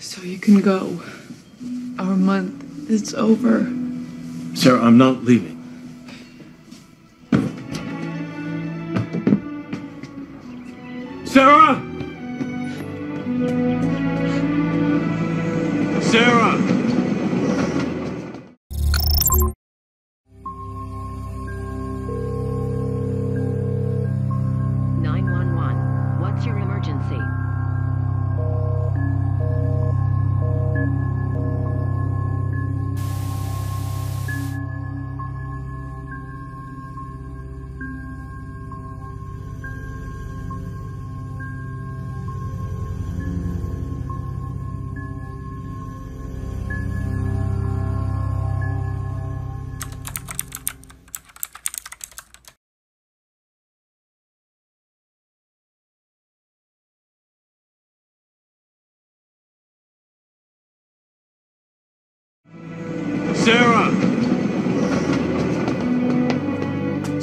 So you can go. Our month is over. Sarah, I'm not leaving.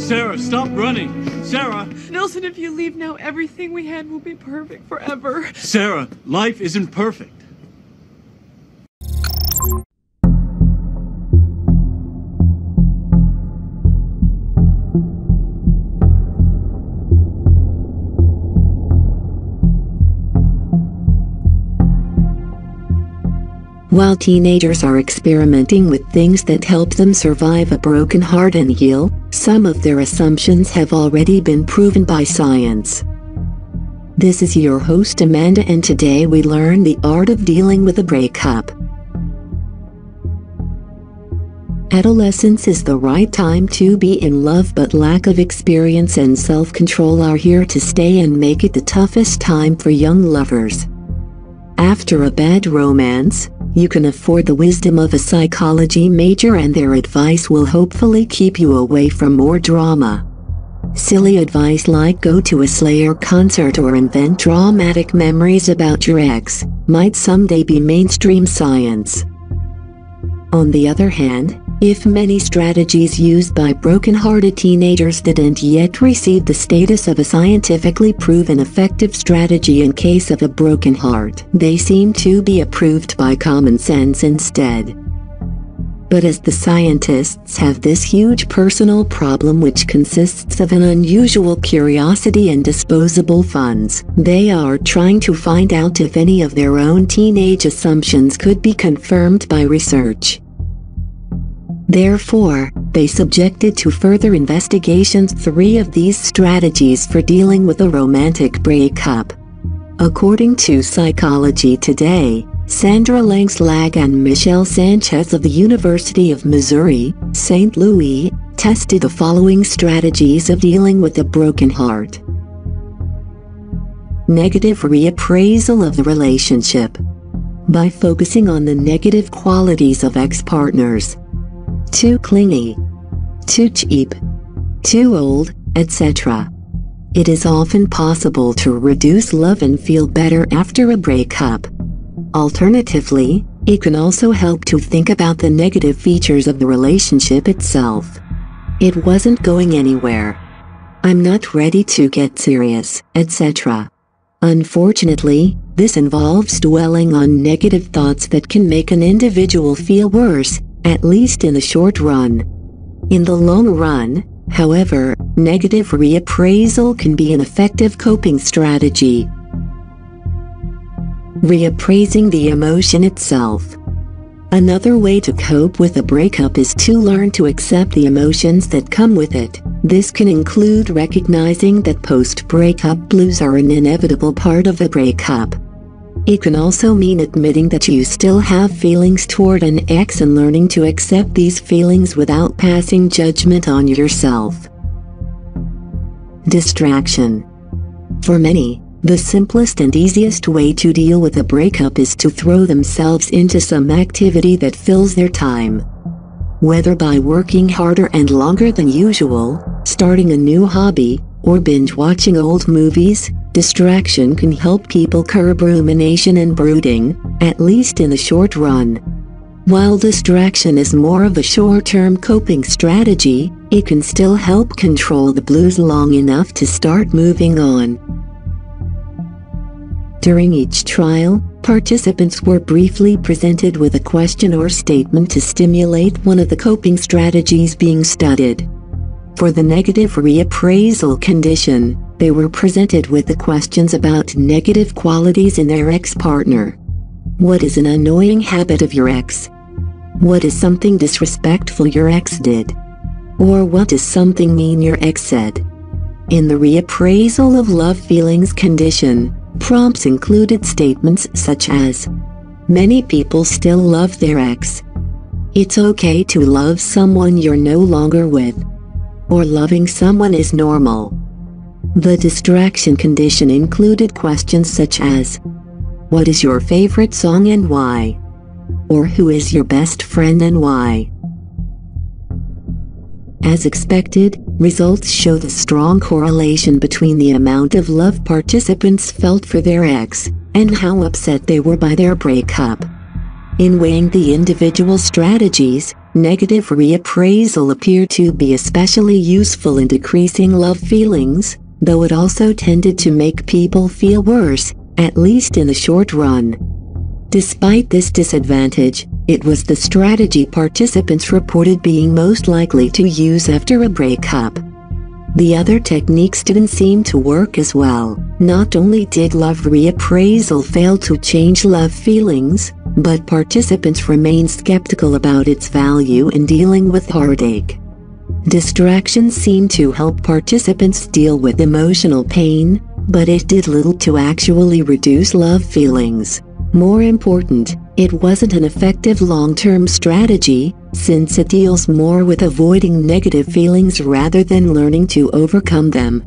Sarah, stop running! Sarah! Nelson, if you leave now, everything we had will be perfect forever. Sarah, life isn't perfect. While teenagers are experimenting with things that help them survive a broken heart and heal, some of their assumptions have already been proven by science. This is your host Amanda and today we learn the art of dealing with a breakup. Adolescence is the right time to be in love but lack of experience and self-control are here to stay and make it the toughest time for young lovers. After a bad romance, you can afford the wisdom of a psychology major and their advice will hopefully keep you away from more drama. Silly advice like go to a Slayer concert or invent dramatic memories about your ex might someday be mainstream science. On the other hand, if many strategies used by broken-hearted teenagers didn't yet receive the status of a scientifically proven effective strategy in case of a broken heart, they seem to be approved by common sense instead. But as the scientists have this huge personal problem which consists of an unusual curiosity and disposable funds, they are trying to find out if any of their own teenage assumptions could be confirmed by research. Therefore, they subjected to further investigations three of these strategies for dealing with a romantic breakup. According to Psychology Today, Sandra Langeslag and Michelle Sanchez of the University of Missouri, St. Louis, tested the following strategies of dealing with a broken heart. Negative reappraisal of the relationship. By focusing on the negative qualities of ex-partners, too clingy, too cheap, too old, etc. It is often possible to reduce love and feel better after a breakup. Alternatively, it can also help to think about the negative features of the relationship itself. It wasn't going anywhere. I'm not ready to get serious, etc. Unfortunately, this involves dwelling on negative thoughts that can make an individual feel worse, at least in the short run. In the long run, however, negative reappraisal can be an effective coping strategy. Reappraising the emotion itself. Another way to cope with a breakup is to learn to accept the emotions that come with it. This can include recognizing that post-breakup blues are an inevitable part of a breakup. It can also mean admitting that you still have feelings toward an ex and learning to accept these feelings without passing judgment on yourself. Distraction. For many, the simplest and easiest way to deal with a breakup is to throw themselves into some activity that fills their time. Whether by working harder and longer than usual, starting a new hobby, or binge watching old movies, distraction can help people curb rumination and brooding, at least in the short run. While distraction is more of a short-term coping strategy, it can still help control the blues long enough to start moving on. During each trial, participants were briefly presented with a question or statement to stimulate one of the coping strategies being studied. For the negative reappraisal condition, they were presented with the questions about negative qualities in their ex-partner. What is an annoying habit of your ex? What is something disrespectful your ex did? Or what is something mean your ex said? In the reappraisal of love feelings condition, prompts included statements such as Many people still love their ex. It's okay to love someone you're no longer with. Or loving someone is normal. The distraction condition included questions such as What is your favorite song and why? Or who is your best friend and why? As expected, results show the strong correlation between the amount of love participants felt for their ex and how upset they were by their breakup. In weighing the individual strategies, negative reappraisal appeared to be especially useful in decreasing love feelings, though it also tended to make people feel worse, at least in the short run. Despite this disadvantage, it was the strategy participants reported being most likely to use after a breakup. The other techniques didn't seem to work as well. Not only did love reappraisal fail to change love feelings, but participants remained skeptical about its value in dealing with heartache. Distractions seemed to help participants deal with emotional pain, but it did little to actually reduce love feelings. More important, it wasn't an effective long-term strategy, since it deals more with avoiding negative feelings rather than learning to overcome them.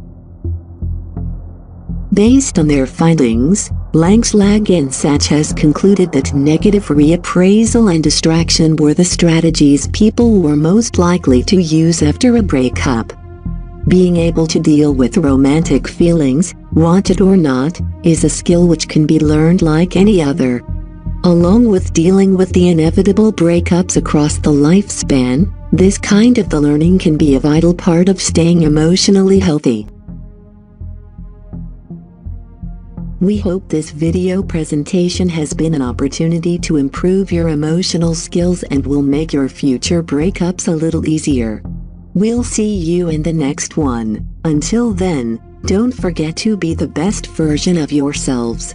Based on their findings, Langeslag and Sanchez concluded that negative reappraisal and distraction were the strategies people were most likely to use after a breakup. Being able to deal with romantic feelings, wanted or not, is a skill which can be learned like any other. Along with dealing with the inevitable breakups across the lifespan, this kind of the learning can be a vital part of staying emotionally healthy. We hope this video presentation has been an opportunity to improve your emotional skills and will make your future breakups a little easier. We'll see you in the next one. Until then, don't forget to be the best version of yourselves.